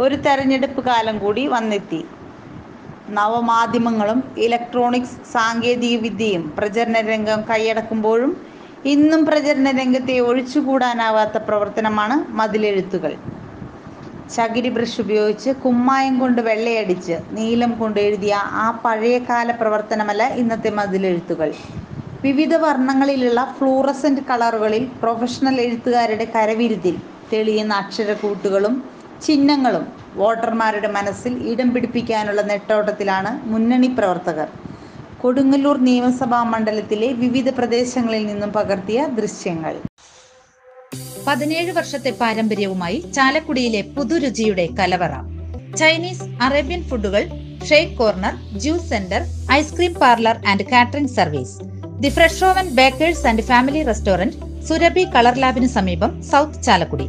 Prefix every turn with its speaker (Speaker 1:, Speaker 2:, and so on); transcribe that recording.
Speaker 1: ഒരു തെരഞ്ഞെടുപ്പ് കാലം കൂടി വന്നെത്തി. നവമാധ്യമങ്ങളും ഇലക്ട്രോണിക്സ് സാങ്കേതികവിദ്യയും പ്രചരണ രംഗം കൈയടക്കുമ്പോഴും ഇന്നും പ്രചരണ രംഗത്തെ ഒഴിച്ചുകൂടാനാവാത്ത പ്രവർത്തനമാണ് മതിലെഴുത്തുകൾ. ചകിരി ബ്രഷ് ഉപയോഗിച്ച് കുമ്മായം കൊണ്ട് വെള്ളയടിച്ച് നീലം കൊണ്ട് എഴുതിയ ആ പഴയകാല പ്രവർത്തനമല്ല ഇന്നത്തെ മതിലെഴുത്തുകൾ. വിവിധ വർണങ്ങളിലുള്ള ഫ്ലൂറസന്റ് കളറുകളിൽ പ്രൊഫഷണൽ എഴുത്തുകാരുടെ കരവിരുതിൽ തെളിയുന്ന അക്ഷരക്കൂട്ടുകളും ചിഹ്നങ്ങളും വോട്ടർമാരുടെ മനസ്സിൽ ഇടം പിടിപ്പിക്കാനുള്ള നെട്ടോട്ടത്തിലാണ് മുന്നണി പ്രവർത്തകർ. കൊടുങ്ങല്ലൂർ നിയമസഭാ മണ്ഡലത്തിലെ വിവിധ പ്രദേശങ്ങളിൽ നിന്നും പകർത്തിയ ദൃശ്യങ്ങൾ.
Speaker 2: പതിനേഴ് വർഷത്തെ പാരമ്പര്യവുമായി ചാലക്കുടിയിലെ പുതുരുചിയുടെ കലവറ. ചൈനീസ് അറേബ്യൻ ഫുഡുകൾ shake corner juice centre ice cream parlour and catering service. The fresh oven bakers and family restaurant Surabhi colour ലാബിന് സമീപം സൗത്ത് ചാലക്കുടി.